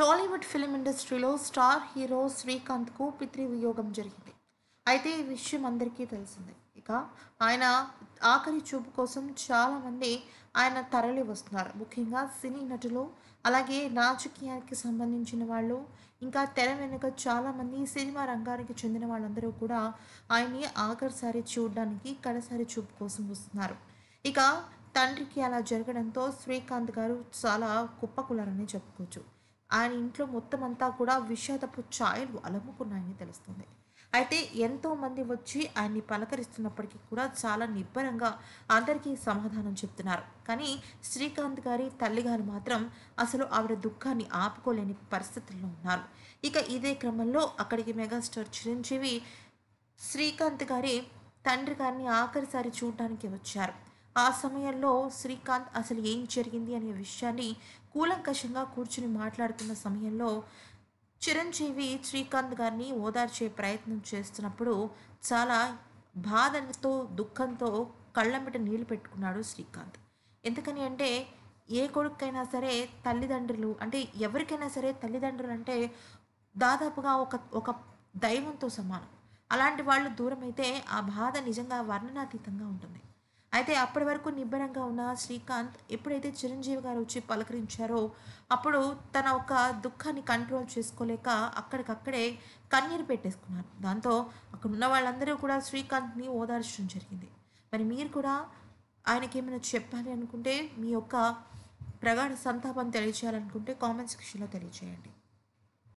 Tollywood film ఇండస్ట్రీలో star hero శ్రీకాంత్కు పితృవియోగం జరిగింది. అయితే ఈ విషయం అందరికీ తెలిసిందే. ఇక ఆయన ఆఖరి చూపు కోసం చాలామంది ఆయన తరలి వస్తున్నారు. ముఖ్యంగా సినీ నటులు అలాగే రాజకీయానికి సంబంధించిన వాళ్ళు ఇంకా తెర వెనుక చాలామంది సినిమా రంగానికి చెందిన వాళ్ళందరూ కూడా ఆయన్ని ఆఖరిసారి చూడడానికి కడసారి చూపు కోసం వస్తున్నారు. ఇక తండ్రికి అలా జరగడంతో శ్రీకాంత్ గారు చాలా కుప్పకులరని చెప్పుకోవచ్చు. ఆయన ఇంట్లో మొత్తం అంతా కూడా విషాదపు ఛాయలు అలముకున్నాయని తెలుస్తుంది. అయితే ఎంతో మంది వచ్చి ఆయన్ని పలకరిస్తున్నప్పటికీ కూడా చాలా నిబ్బరంగా అందరికీ సమాధానం చెప్తున్నారు. కానీ శ్రీకాంత్ గారి తల్లిగారు మాత్రం అసలు ఆవిడ దుఃఖాన్ని ఆపుకోలేని పరిస్థితుల్లో ఉన్నారు. ఇక ఇదే క్రమంలో అక్కడికి మెగాస్టార్ చిరంజీవి శ్రీకాంత్ గారి తండ్రి గారిని ఆఖరిసారి చూడడానికి వచ్చారు. ఆ సమయంలో శ్రీకాంత్ అసలు ఏం జరిగింది అనే విషయాన్ని కూలంకషంగా కూర్చుని మాట్లాడుతున్న సమయంలో చిరంజీవి శ్రీకాంత్ గారిని ఓదార్చే ప్రయత్నం చేస్తున్నప్పుడు చాలా బాధతో దుఃఖంతో కళ్ళమిట నీళ్ళు పెట్టుకున్నాడు శ్రీకాంత్. ఎందుకని అంటే ఏ కొడుకైనా సరే తల్లిదండ్రులు అంటే ఎవరికైనా సరే తల్లిదండ్రులు అంటే దాదాపుగా ఒక ఒక దైవంతో సమానం. అలాంటి వాళ్ళు దూరమైతే ఆ బాధ నిజంగా వర్ణనాతీతంగా ఉంటుంది. అయితే అప్పటి వరకు నిబ్బరంగా ఉన్న శ్రీకాంత్ ఎప్పుడైతే చిరంజీవి గారు వచ్చి పలకరించారో అప్పుడు తన ఒక దుఃఖాన్ని కంట్రోల్ చేసుకోలేక అక్కడికక్కడే కన్నీరు పెట్టేసుకున్నారు. దాంతో అక్కడ ఉన్న వాళ్ళందరూ కూడా శ్రీకాంత్ని ఓదార్చడం జరిగింది. మరి మీరు కూడా ఆయనకి ఏమైనా చెప్పాలి అనుకుంటే మీ యొక్క ప్రగాఢ సంతాపం తెలియజేయాలనుకుంటే కామెంట్ సెక్షన్లో తెలియజేయండి